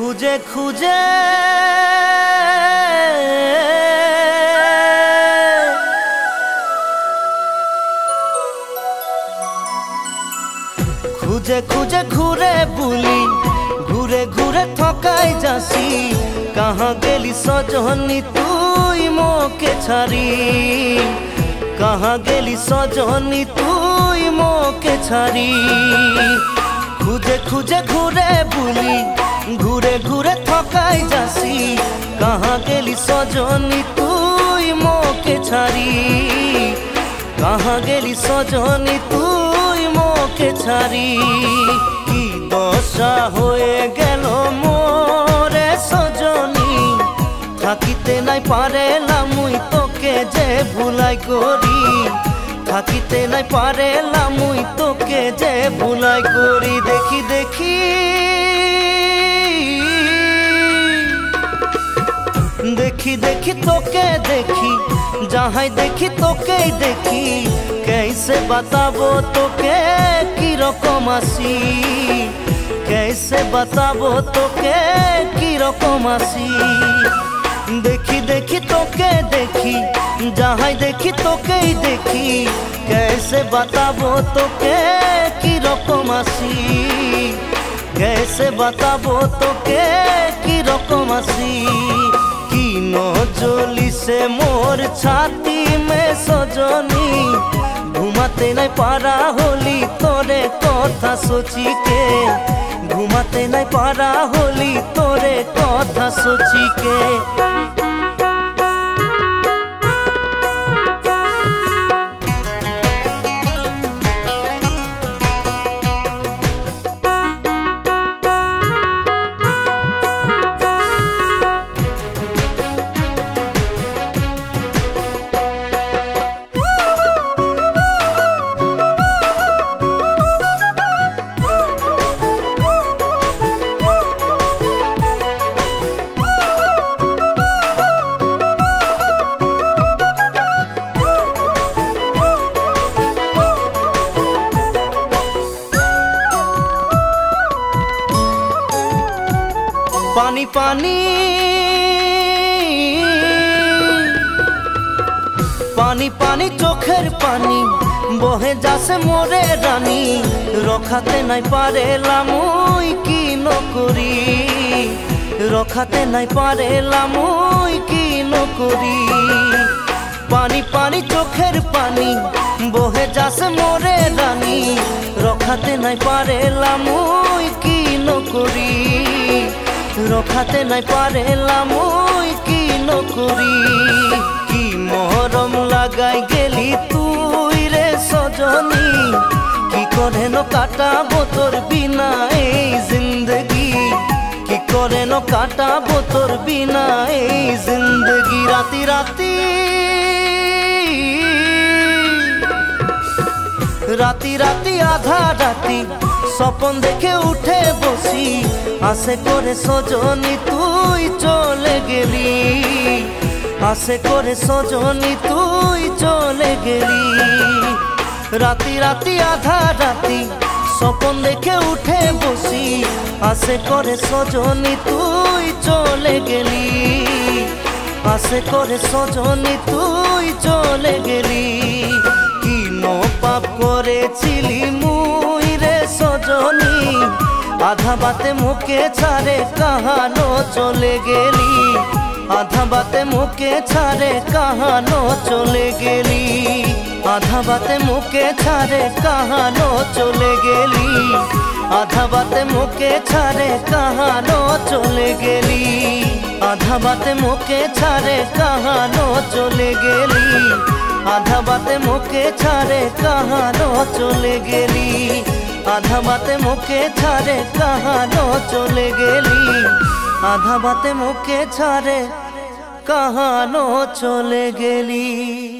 খুঁজে খুঁজে খুঁজে খুঁজে ঘুরে বুলি, ঘুরে ঘুরে থকাই যাসি কাহা গেলি সজনি তুই মোকে ছাড়ি। কাহা গেলি সজনি তুই মোকে ছাড়ি। খুঁজে খুঁজে ঘুরে বুলি ঘুরে ঘুরে থকাই যাসি। কাহা গেলি সজনি, তুই মোকে ছাড়ি। কাহা গেলি সজনি, তুই মোকে ছাড়ি। কি দশা হয়ে গেল মোরে সজনি। থাকিতে নাই পারেলাম মুই তোকে যে ভুলাই করি। থাকিতে নাই পারেলাম মুই তোকে যে ভুলাই করি। দেখি দেখি देखी देखी तो के देखी, जहाँ देखी तो के देखी, कैसे बताबो तो के की रकम आसी कैसे बताबो तो के की रकम आसी देखी देखी तो के देखी, जहाँ देखी तो के देखी, कैसे बताबो तो के की रकम आसी कैसे बताबो तो के की रकम आसी নজলি সে মোর ছাতি মে সজনি। ঘুমাতে নাই পারা হলি তোরে কথা সোচিকে ঘুমাতে নাই পারা হলি তোরে কথা সোচিকে পানি পানি। পানি পানি, চোখের পানি। বহে যাসে মোরে রানী। রখাতে নাই পারেলাম ওই কি নকরি। রখাতে নাই পারেলাম ওই কি নকরি। পানি পানি, চোখের পানি। বহে যাসে মোরে রানী। রখাতে নাই পারেলাম ওই কি নকরি। রখাতে নাই পারেলাম, ওই কি নকরি? কি মহরম লাগাই গেলি তুই রে সজনি? কি করে ন কাটাবো তোর বিনা এই জিন্দগি? কি করে ন কাটাবো তোর বিনা এই জিন্দগি? রাতি রাতি। রাতি রাতি, আধা রাতি। স্বপন দেখে উঠে বসি। আশে করে সজনি তুই চলে গেলি। আশে করে সজনি তুই চলে গেলি। রাতি রাতি, আধা রাতি স্বপন দেখে উঠে বসি। আশে করে সজনি তুই চলে গেলি। আশে করে সজনি তুই চলে গেলি। কি নো পাপ করেছিলি রে সজনি আধা বাতে মুখে ছাড়ে কাহানো চলে গেলি। আধা বাতে মুখে ছাড়ে কাহানো চলে গেলি। আধা বাতে মুখে ছাড়ে কাহানো চলে গেলি। আধা বাতে মুখে ছাড়ে কাহানো চলে গেলি। আধা বাতে মুখে ছাড়ে কাহানো চলে গেলি। আধা বাতে মুখে ছাড়ে কাহানো চলে গেলি। আধা বাতে মুখে ছাড়ে কাহানো চলে গেলি। আধা বাতে মুখে ছাড়ে কাহানো চলে গেলি।